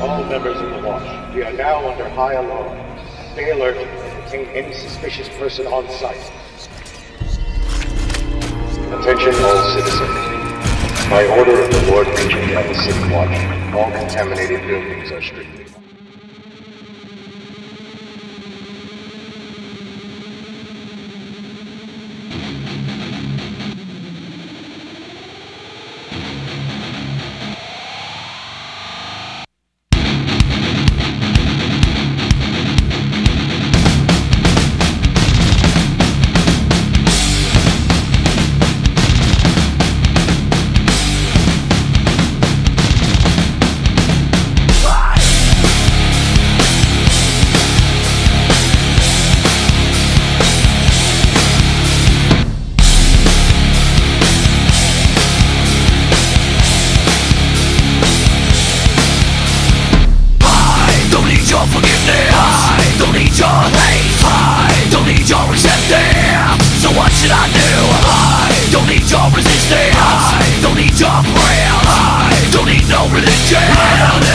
All members of the Watch, we are now under high alarm. Stay alert and detain any suspicious person on site. Attention all citizens. By order of the Lord Regent of the City Watch, all contaminated buildings are strictly So what I? I don't need your resistance I don't need your prayers I don't need no religion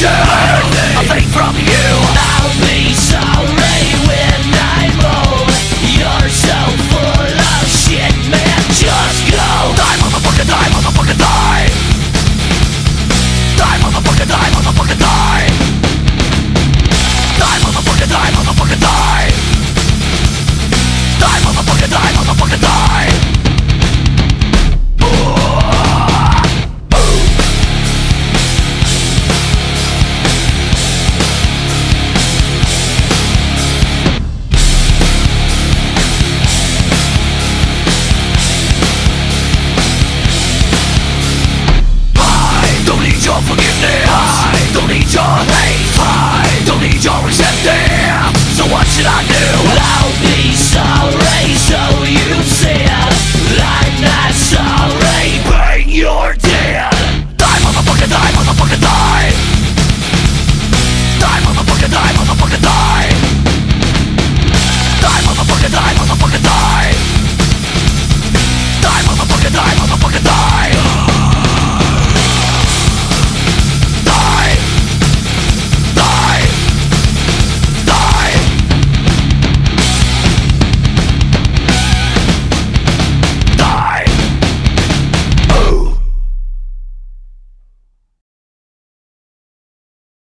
your religion A need your hate I don't need your resentment So what should I do?